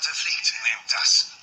Karte fliegt. Nehmt das.